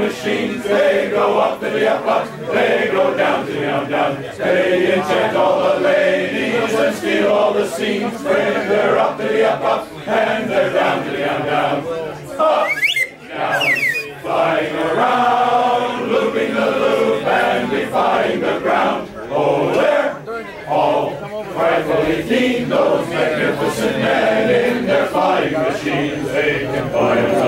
machines. They go up to the up they go down to the down. They enchant all the ladies and steal all the scenes. When they're up to the up and they're down to the down. Up, down, flying around, looping the loop and defying the ground. Oh, they're all frightfully keen, those magnificent men in their flying machines. They can fly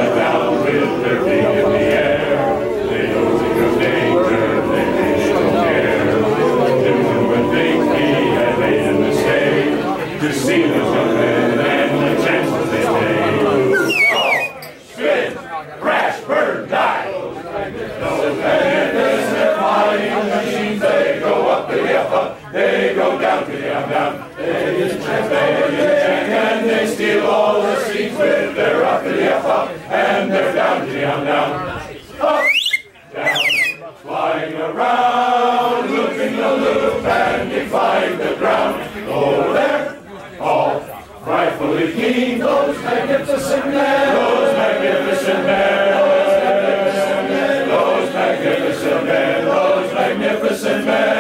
around, looping the loop, magnificent men, those magnificent men, those magnificent men, those magnificent men.